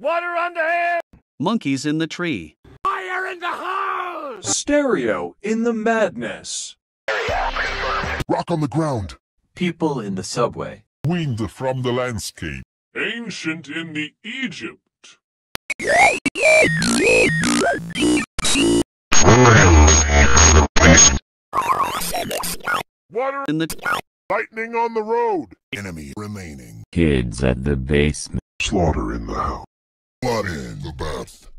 Water on the head! Monkeys in the tree. Fire in the house! Stereo in the madness. Rock on the ground. People in the subway. Wind from the landscape. Ancient in the Egypt. Water In the lightning on the road. Enemy remaining. Kids at the basement. Slaughter in the house. Blood in the bath.